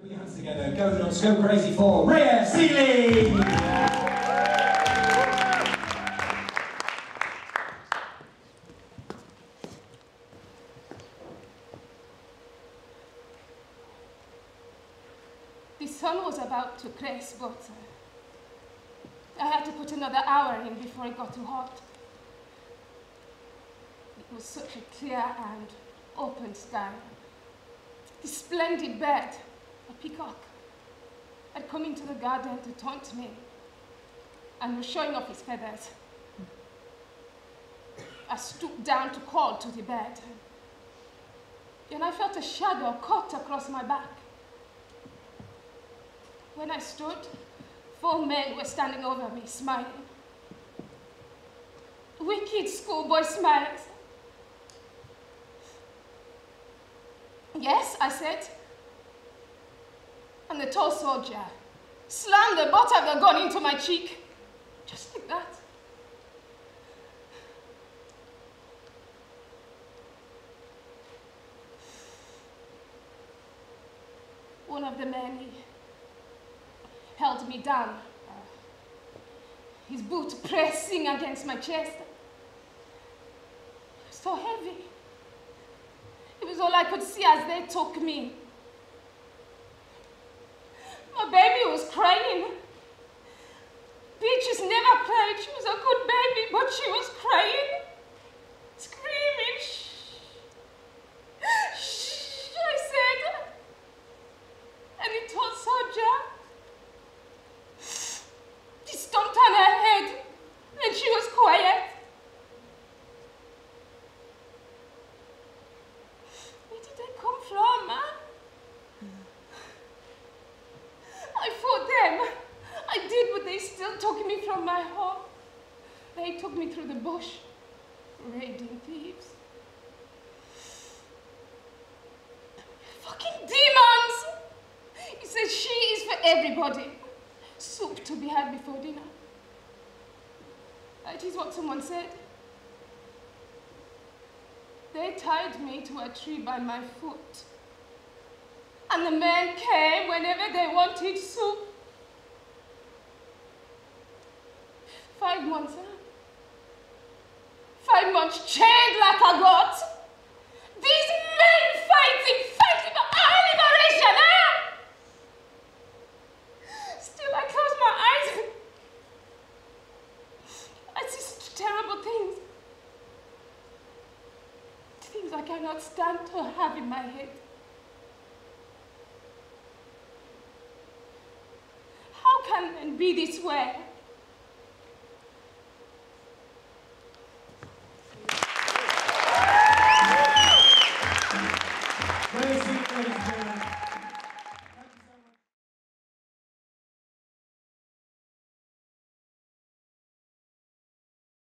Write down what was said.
Put your hands together, go on go Crazy for Reaya Sealey! The sun was about to crest, but uh, I had to put another hour in before it got too hot. It was such a clear and open sky. The splendid bird, a peacock, had come into the garden to taunt me and was showing off his feathers. I stooped down to call to the bird, and I felt a shadow cut across my back. When I stood, four men were standing over me, smiling. Wicked schoolboy smiles. Yes, I said. And the tall soldier slammed the butt of the gun into my cheek, just like that. One of the men, he held me down, his boot pressing against my chest. So heavy. It was all I could see as they took me. My baby was crying. Beatrice never cried. She was a good baby, but she was crying, screaming. Shh. Shh, I said. And the tall soldier, he stomped on her head, and she was quiet. Where did I come from, huh? I fought them. I did, but they still took me from my home. They took me through the bush, raiding thieves. Fucking demons! He says she is for everybody. Soup to be had before dinner. That is what someone said. They tied me to a tree by my foot. And the men came whenever they wanted soup. Five months. Five months chained like a goat. These men fighting, fighting for our liberation, huh? Still, I close my eyes. I see such terrible things. Things I cannot stand to have in my head. How can men be this way?